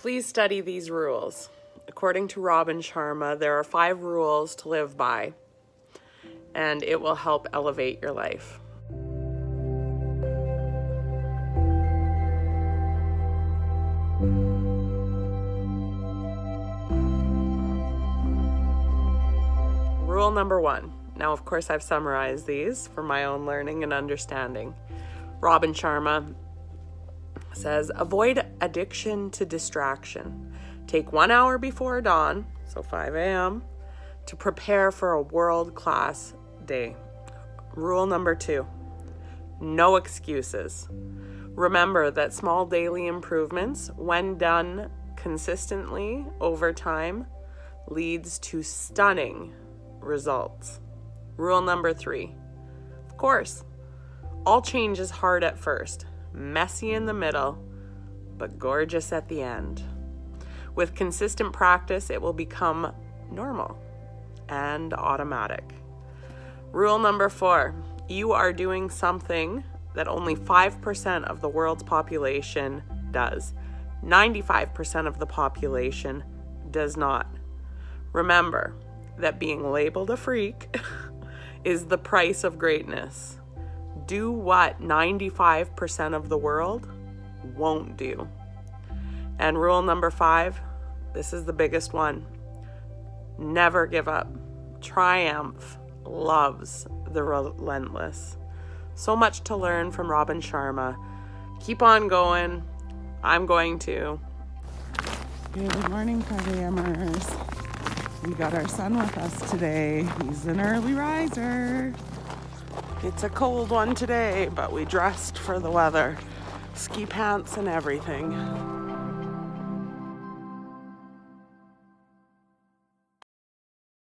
Please study these rules. According to Robin Sharma, there are five rules to live by, and it will help elevate your life. Rule number one. Now, of course, I've summarized these for my own learning and understanding. Robin Sharma says avoid addiction to distraction. Take one hour before dawn, so 5 a.m., to prepare for a world class day. Rule number two no excuses. Remember that small daily improvements, when done consistently over time, leads to stunning results. Rule number three of course, all change is hard at first, messy in the middle, but gorgeous at the end. With consistent practice, it will become normal and automatic. Rule number four you are doing something that only 5% of the world's population does. 95% of the population does not. Remember that being labeled a freak is the price of greatness. Do what 95% of the world won't do. And rule number five this is the biggest one never give up. Triumph loves the relentless. So much to learn from Robin Sharma. Keep on going. I'm going to. Good morning, Programmers. We got our son with us today. He's an early riser. It's a cold one today, but we dressed for the weather. Ski pants and everything.